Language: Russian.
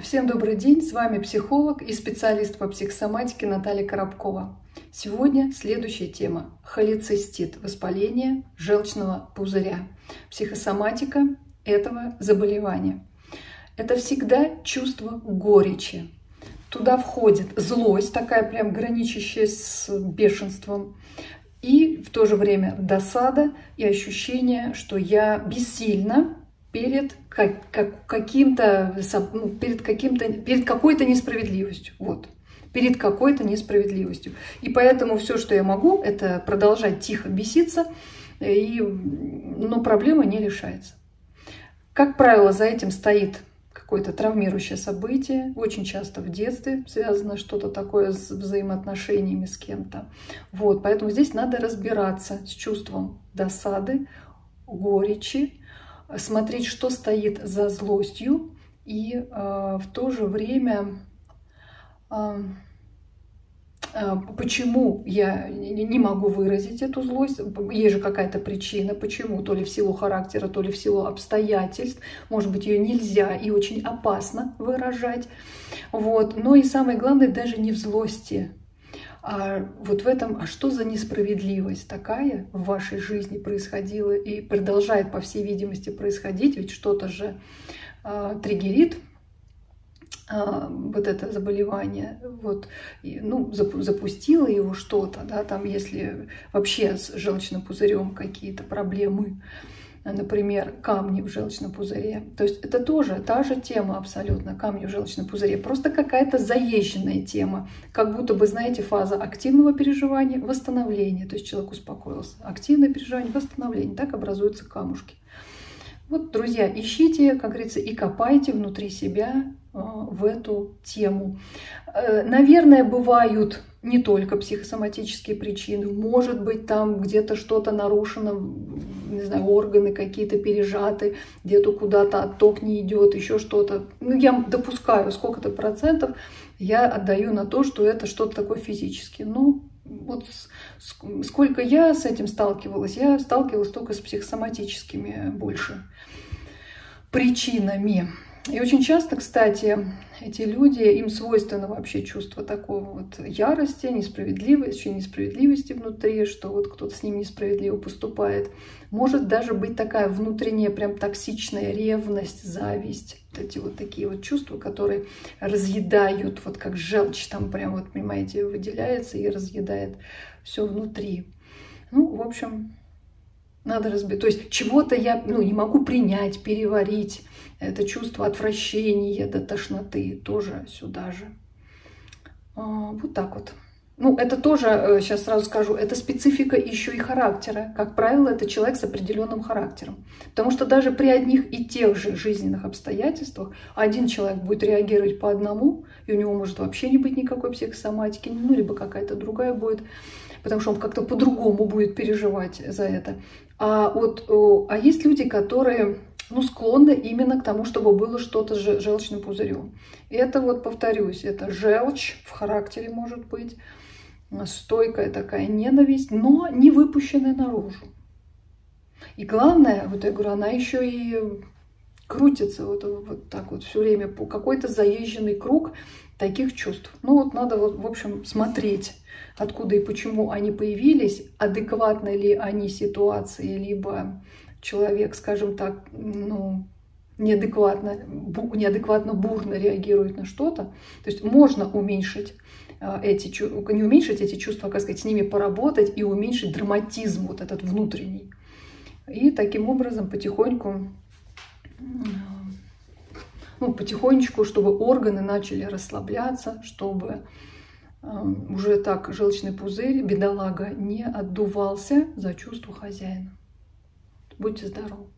Всем добрый день, с вами психолог и специалист по психосоматике Наталья Коробкова. Сегодня следующая тема – холецистит, воспаление желчного пузыря. Психосоматика этого заболевания. Это всегда чувство горечи. Туда входит злость, такая прям граничащая с бешенством, и в то же время досада и ощущение, что я бессильна перед как, как, каким-то, ну, перед каким-то, перед какой-то несправедливостью. Вот перед какой-то несправедливостью. И поэтому все, что я могу, это продолжать тихо беситься, и, но проблема не решается. Как правило, за этим стоит какое-то травмирующее событие, очень часто в детстве связано что-то такое с взаимоотношениями с кем-то. Вот, поэтому здесь надо разбираться с чувством досады, горечи, смотреть, что стоит за злостью, и э, в то же время э, э, почему я не могу выразить эту злость. Есть же какая-то причина, почему, то ли в силу характера, то ли в силу обстоятельств. Может быть, ее нельзя и очень опасно выражать. Вот. Но и самое главное, даже не в злости, а вот в этом, а что за несправедливость такая в вашей жизни происходила и продолжает, по всей видимости, происходить, ведь что-то же э, триггерит э, вот это заболевание, вот, и, ну, запустило его что-то, да, там, если вообще с желчным пузырем какие-то проблемы, например, камни в желчном пузыре. То есть это тоже та же тема абсолютно, камни в желчном пузыре. Просто какая-то заезженная тема. Как будто бы, знаете, фаза активного переживания, восстановления. То есть человек успокоился. Активное переживание, восстановление. Так образуются камушки. Вот, друзья, ищите, как говорится, и копайте внутри себя а, в эту тему. Э, наверное, бывают не только психосоматические причины. Может быть, там где-то что-то нарушено, не знаю, органы какие-то пережаты, где-то куда-то отток не идет, еще что-то. Ну, я допускаю сколько-то процентов, я отдаю на то, что это что-то такое физическое. Ну, вот сколько я с этим сталкивалась, я сталкивалась только с психосоматическими больше причинами. И очень часто, кстати, эти люди, им свойственно вообще чувство такого вот ярости, несправедливости, несправедливости внутри, что вот кто-то с ним несправедливо поступает. Может даже быть такая внутренняя прям токсичная ревность, зависть. Вот эти вот такие вот чувства, которые разъедают, вот как желчь там прям вот, понимаете, выделяется и разъедает все внутри. Ну, в общем, надо разбить. То есть чего-то я ну, не могу принять, переварить. Это чувство отвращения до тошноты тоже сюда же. А, вот так вот. Ну, это тоже, сейчас э, сразу скажу, это специфика еще и характера. Как правило, это человек с определенным характером. Потому что даже при одних и тех же жизненных обстоятельствах один человек будет реагировать по одному, и у него может вообще не быть никакой психосоматики, ну, либо какая-то другая будет, потому что он как-то по-другому будет переживать за это. А, вот, а есть люди, которые ну, склонны именно к тому, чтобы было что-то с желчным пузырем. Это вот, повторюсь, это желчь в характере может быть, стойкая такая ненависть, но не выпущенная наружу. И главное, вот я говорю, она еще и крутится вот, вот так вот все время по какой-то заезженный круг таких чувств. Ну вот надо, вот, в общем, смотреть, откуда и почему они появились, адекватны ли они ситуации, либо человек, скажем так, ну, неадекватно, неадекватно бурно реагирует на что-то. То есть можно уменьшить а, эти, не уменьшить эти чувства, как сказать, с ними поработать и уменьшить драматизм вот этот внутренний. И таким образом потихоньку, ну, потихонечку, чтобы органы начали расслабляться, чтобы а, уже так желчный пузырь, бедолага, не отдувался за чувство хозяина. Будьте здоровы!